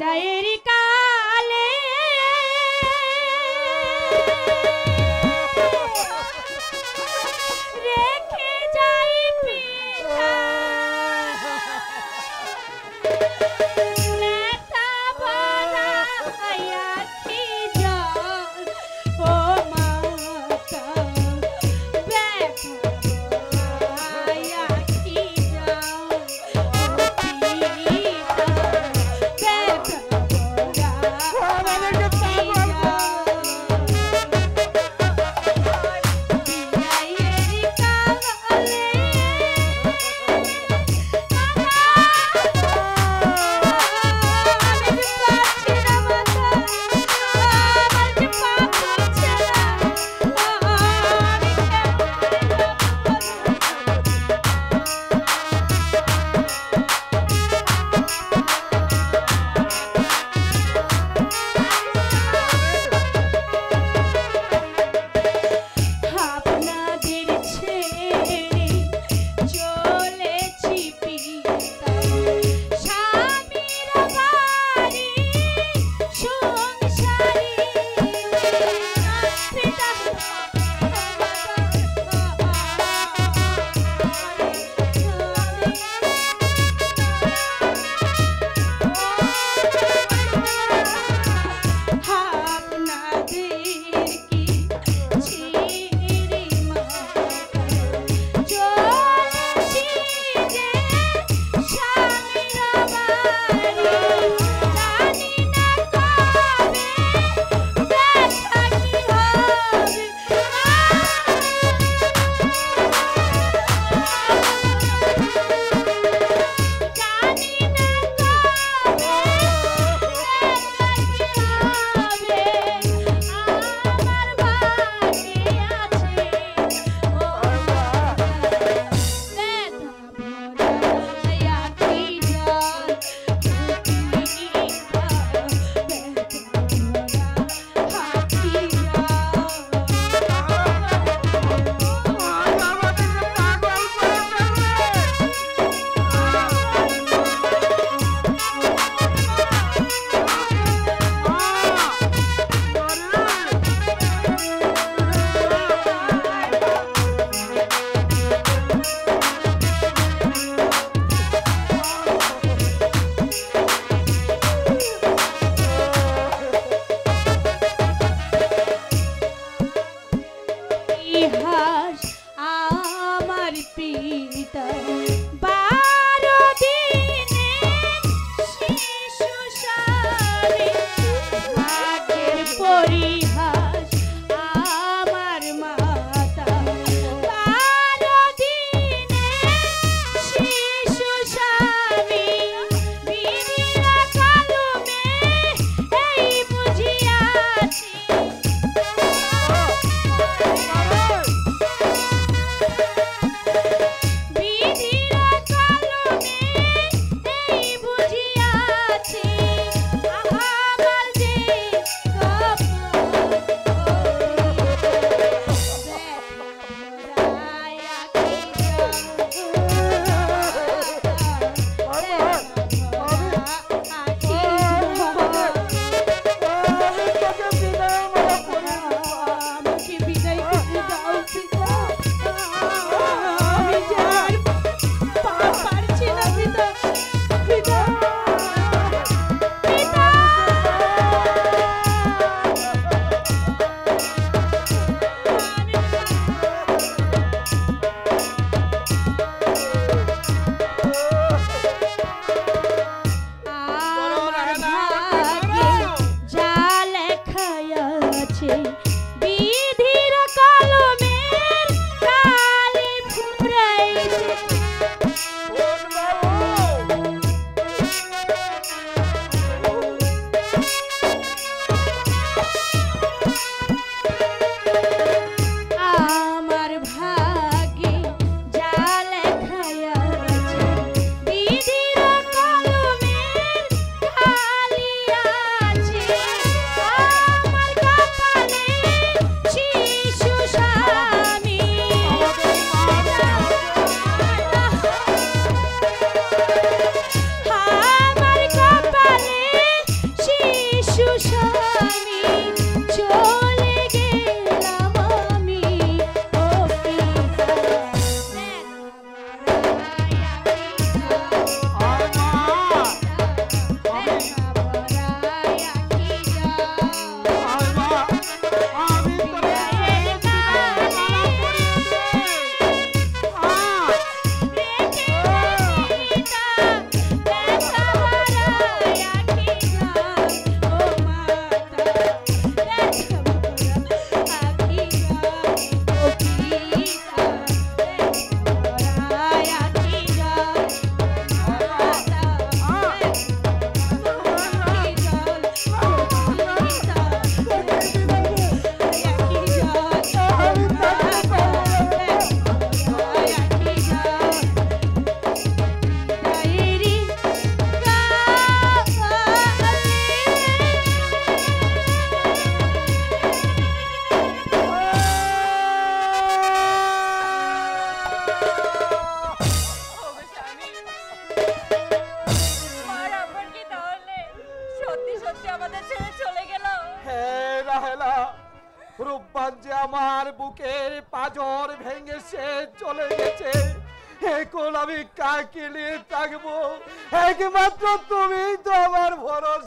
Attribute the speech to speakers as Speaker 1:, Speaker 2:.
Speaker 1: Diary का
Speaker 2: যে আমার বুকের পাজর ভেঙে সে চলে গেছে। এখন আমি কাকে নিয়ে থাকব? একমাত্র তুমি তো আমার ভরসা।